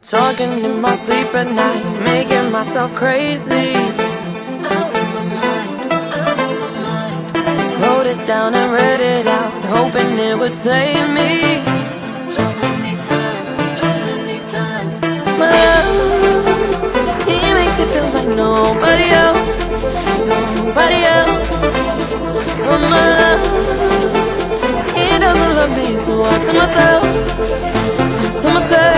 Talking in my sleep at night, making myself crazy. Out of my mind, out of my mind. Wrote it down and read it out, hoping it would save me. So many times, too many times. My love, he makes it feel like nobody else, nobody else. Oh my love, he doesn't love me, so I tell myself, I tell myself.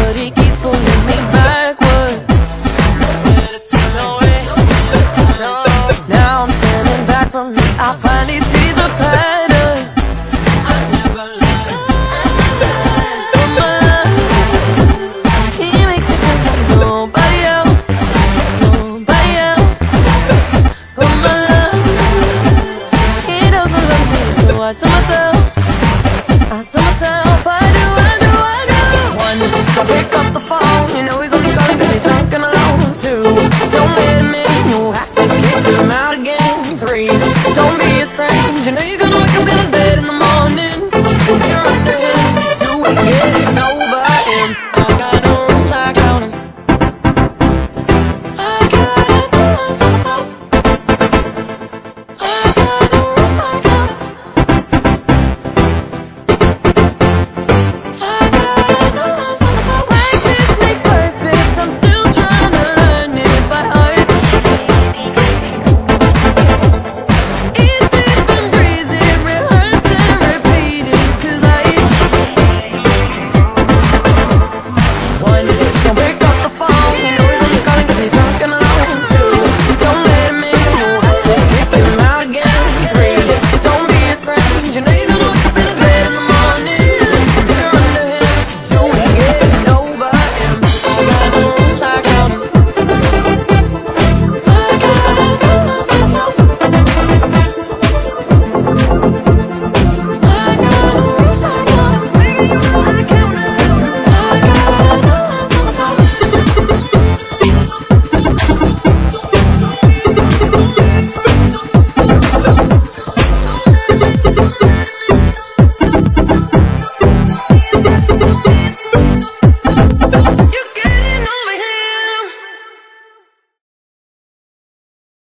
but he keeps pulling me backwards. Now I'm standing back from it. I finally see the pattern. I never love, he makes it feel like nobody else, nobody else. Oh my love, he doesn't love me, so I tell myself. Pick up the phone. You know he's only calling cause he's drunk and alone. Two, don't let him in You have to kick him out again. Three, don't be his friend. You know you're gonna wake up in his bed in the morning. You're under him You ain't getting over him. I got no